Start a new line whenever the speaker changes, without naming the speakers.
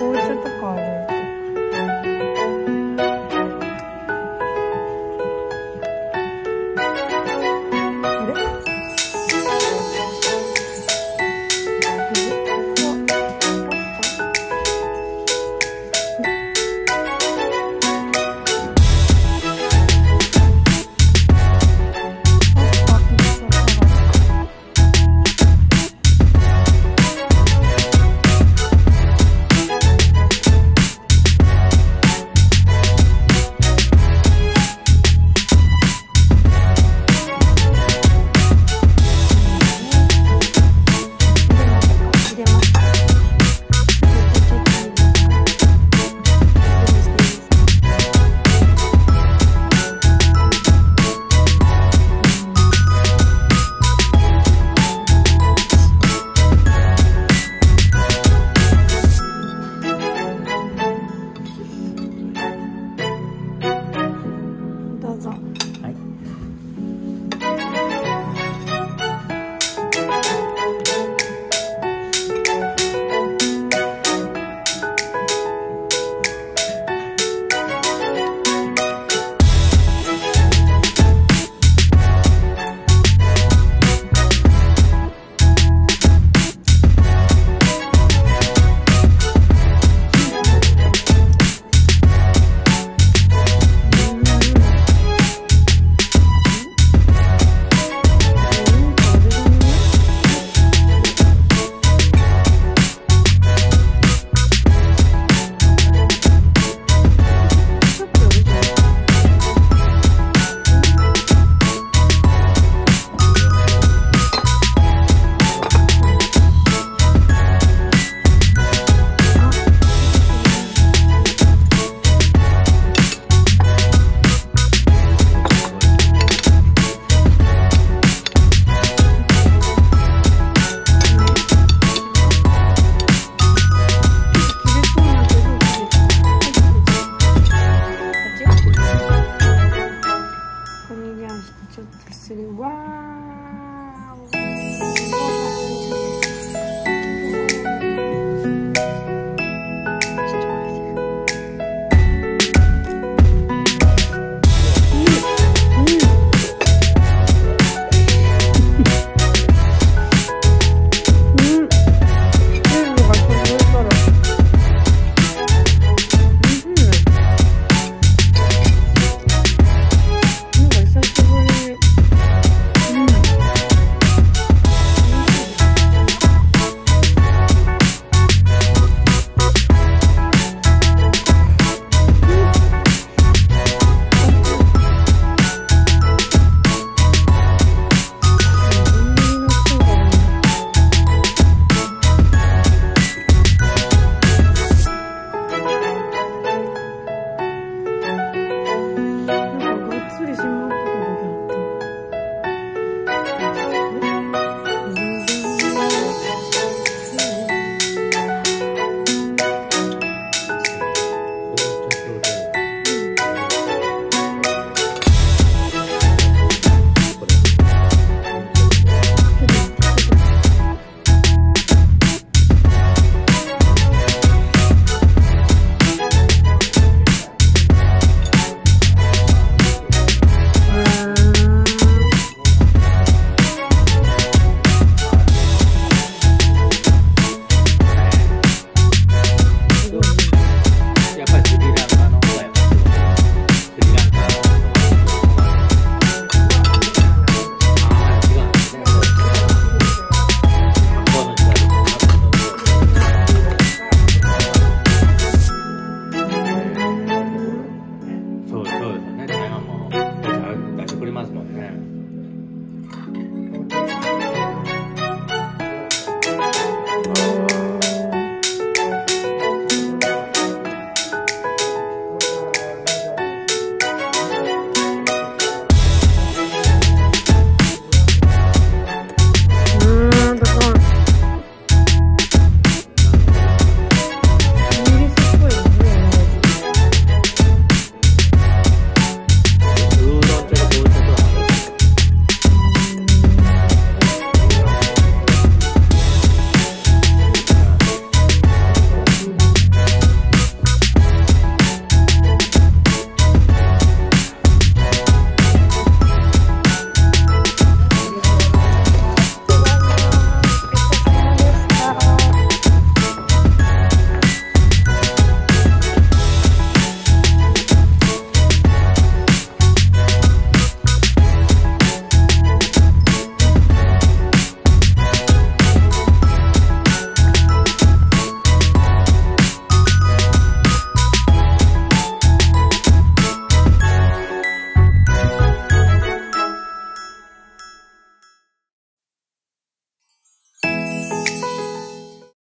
紅茶とかある。